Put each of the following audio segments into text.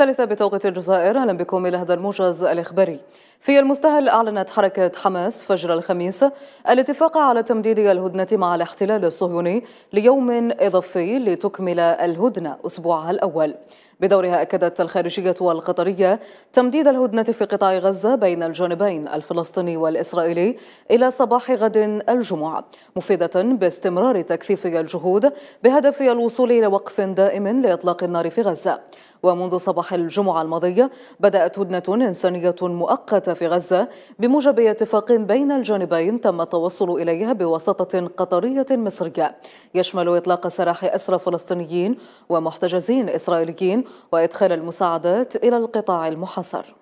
الثالثة بتوقيت الجزائر. أهلا بكم إلى هذا الموجز الإخباري. في المستهل أعلنت حركة حماس فجر الخميس الاتفاق على تمديد الهدنة مع الاحتلال الصهيوني ليوم إضافي لتكمل الهدنة أسبوعها الأول. بدورها أكدت الخارجية والقطرية تمديد الهدنة في قطاع غزة بين الجانبين الفلسطيني والإسرائيلي إلى صباح غد الجمعة مفيدة باستمرار تكثيف الجهود بهدف الوصول إلى وقف دائم لإطلاق النار في غزة. ومنذ صباح الجمعة الماضية بدأت هدنة إنسانية مؤقتة في غزة بموجب اتفاق بين الجانبين تم التوصل إليها بواسطة قطرية مصرية. يشمل إطلاق سراح أسرى فلسطينيين ومحتجزين إسرائيليين وإدخال المساعدات إلى القطاع المحاصر.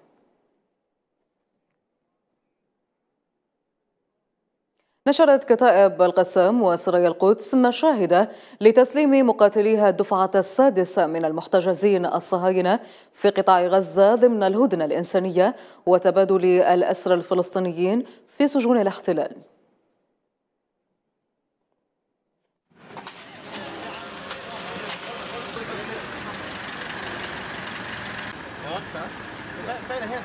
نشرت كتائب القسام وسرايا القدس مشاهد لتسليم مقاتليها الدفعة السادسة من المحتجزين الصهاينة في قطاع غزة ضمن الهدنة الإنسانية وتبادل الأسرى الفلسطينيين في سجون الاحتلال. سلام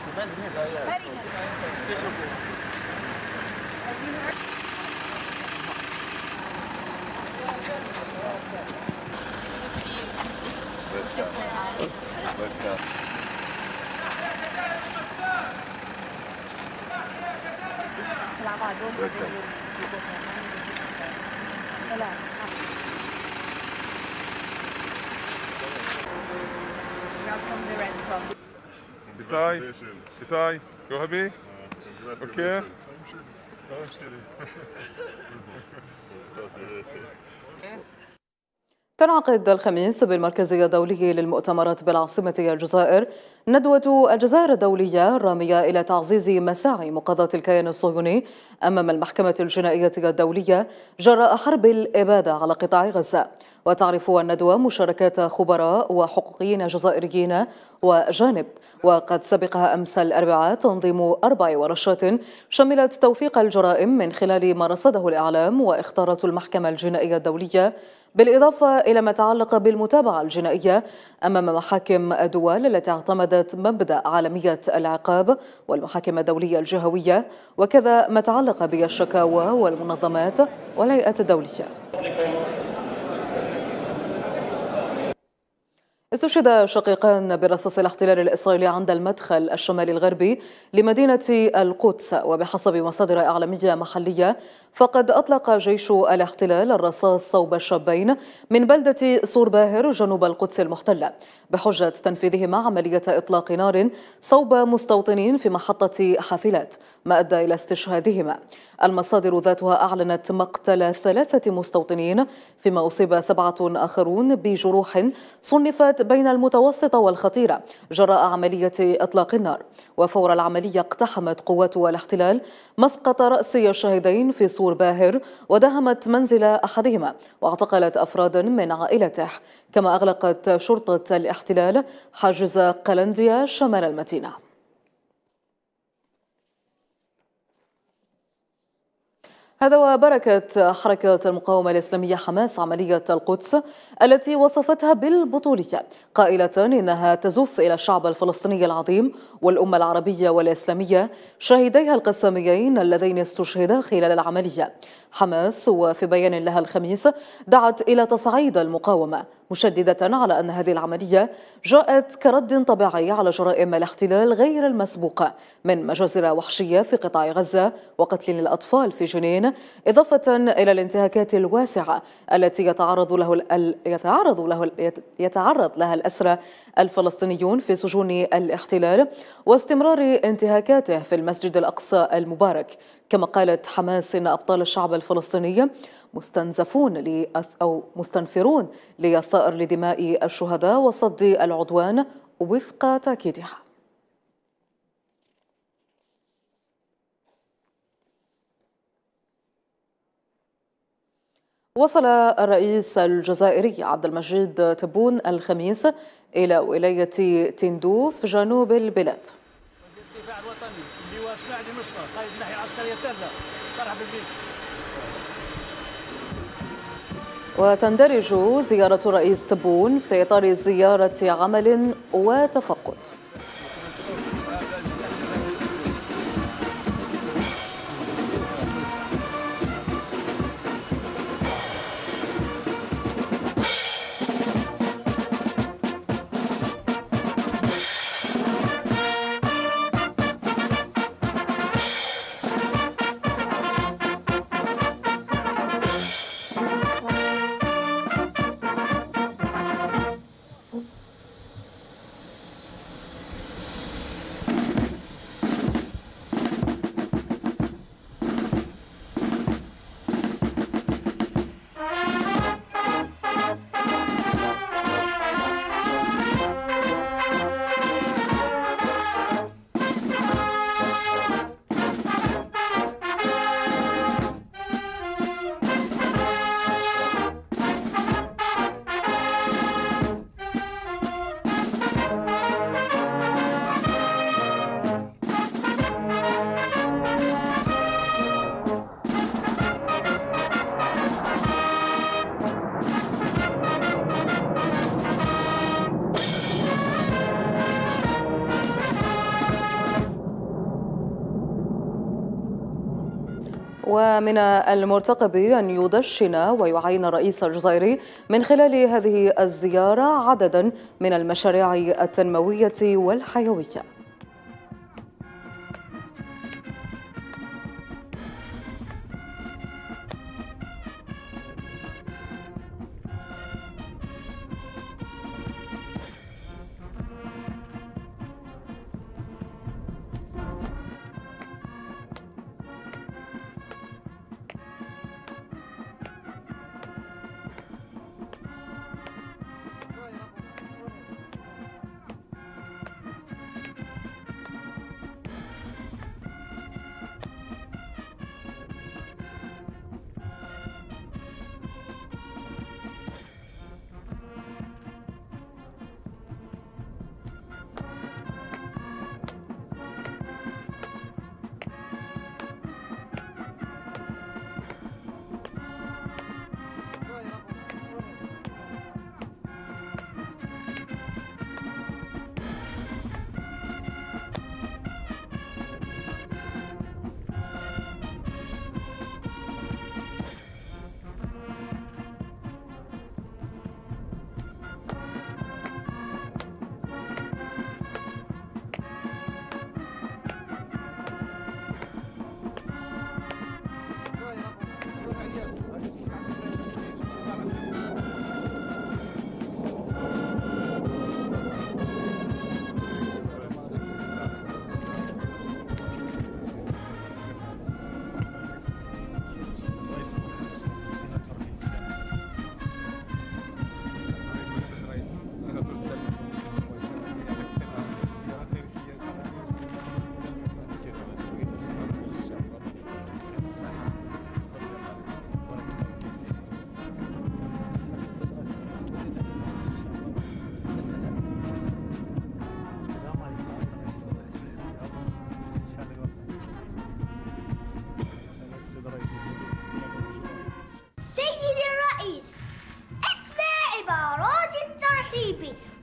Itai, Witaj, witaj, kochani. Okay. 네. تنعقد الخميس بالمركزية الدولي للمؤتمرات بالعاصمة الجزائر ندوة الجزائر الدولية الرامية إلى تعزيز مساعي مقاضاة الكيان الصهيوني أمام المحكمة الجنائية الدولية جراء حرب الإبادة على قطاع غزة. وتعرف الندوة مشاركات خبراء وحقوقيين جزائريين وجانب. وقد سبقها أمس الأربعاء تنظيم أربع ورشات شملت توثيق الجرائم من خلال ما رصده الإعلام واختارة المحكمة الجنائية الدولية بالإضافة إلى ما تعلق بالمتابعة الجنائية أمام محاكم الدول التي اعتمدت مبدأ عالمية العقاب والمحاكم الدولية الجهوية وكذا ما تعلق بالشكاوى والمنظمات والهيئات الدولية. استشهد شقيقان برصاص الاحتلال الإسرائيلي عند المدخل الشمالي الغربي لمدينة القدس وبحسب مصادر إعلامية محلية فقد أطلق جيش الاحتلال الرصاص صوب الشابين من بلدة سور باهر جنوب القدس المحتلة بحجة تنفيذهما عملية إطلاق نار صوب مستوطنين في محطة حافلات ما أدى إلى استشهادهما. المصادر ذاتها أعلنت مقتل ثلاثة مستوطنين فيما أصيب سبعة آخرون بجروح صنفت بين المتوسطة والخطيرة جراء عملية إطلاق النار. وفور العملية اقتحمت قوات الاحتلال مسقط رأسي الشهيدين في سور باهر ودهمت منزل أحدهما واعتقلت أفرادا من عائلته. كما أغلقت شرطة الاحتلال حاجز قلنديا شمال المدينة. هذا وبركة حركة المقاومة الإسلامية حماس عملية القدس التي وصفتها بالبطولية قائلة إنها تزف إلى الشعب الفلسطيني العظيم والأمة العربية والإسلامية شهيديها القساميين اللذين استشهدا خلال العملية. حماس وفي بيان لها الخميس دعت إلى تصعيد المقاومة مشددة على أن هذه العملية جاءت كرد طبيعي على جرائم الاحتلال غير المسبوقة من مجازر وحشية في قطاع غزة وقتل الأطفال في جنين إضافة إلى الانتهاكات الواسعة التي يتعرض له يتعرض له يتعرض لها الأسرى الفلسطينيون في سجون الاحتلال واستمرار انتهاكاته في المسجد الأقصى المبارك. كما قالت حماس إن أبطال الشعب الفلسطيني مستنزفون أو مستنفرون للثائر لدماء الشهداء وصد العدوان وفق تأكيدها. وصل الرئيس الجزائري عبد المجيد تبون الخميس إلى ولاية تندوف جنوب البلاد. وتندرج زيارة الرئيس تبون في إطار زيارة عمل وتفقد. ومن المرتقب أن يدشن ويعين الرئيس الجزائري من خلال هذه الزيارة عددا من المشاريع التنموية والحيوية.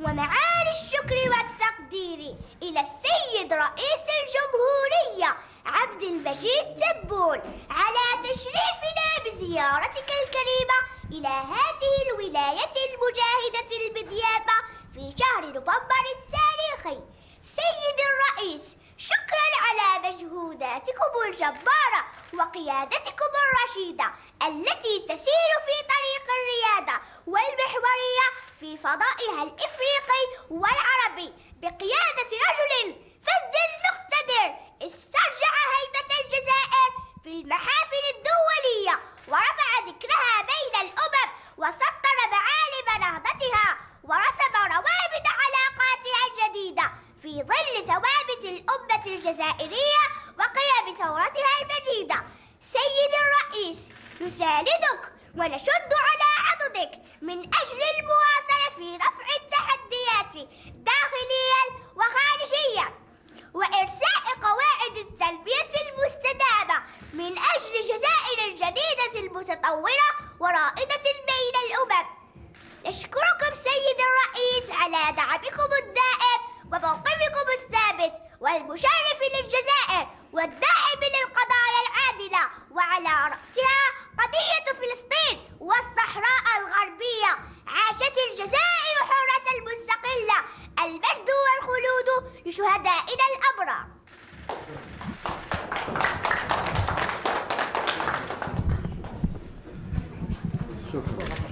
ومعاني الشكر والتقدير إلى السيد رئيس الجمهورية عبد المجيد تبون على تشريفنا بزيارتك الكريمة إلى هذه الولاية المجاهدة المذيابة في شهر نوفمبر التاريخي. سيد الرئيس شكرا على مجهوداتكم الجبارة وقيادتكم الرشيدة التي تسير في طريق الريادة والمحورية في فضائها الإفريقي والعربي بقيادة رجل فذ مقتدر استرجع هيبة الجزائر في المحافل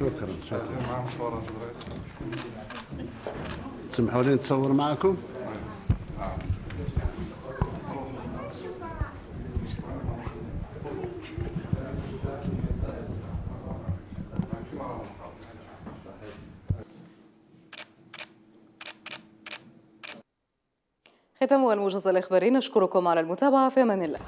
شكرا شكرا. تسمحوا لي نتصور معكم؟ ختام الموجز الإخباري نشكركم على المتابعة في أمان الله.